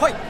はい。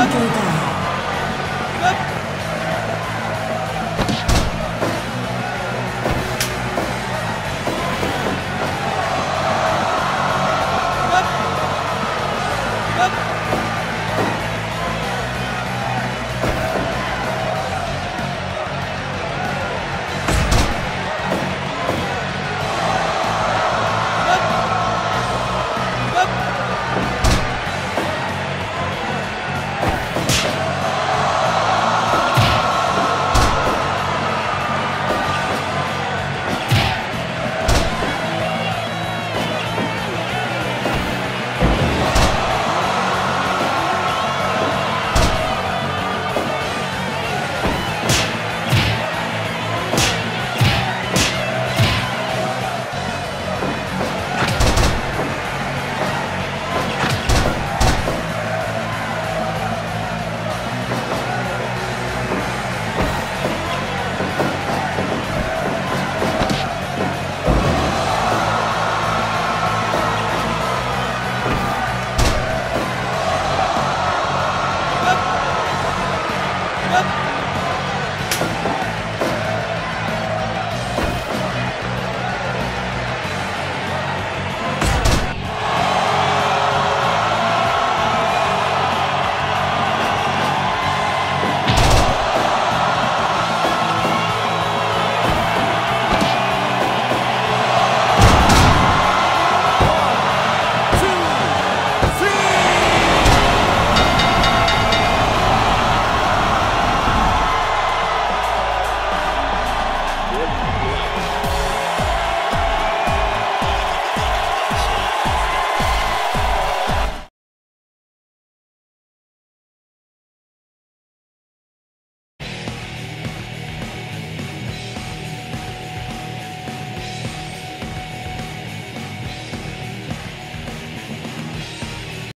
Thank you.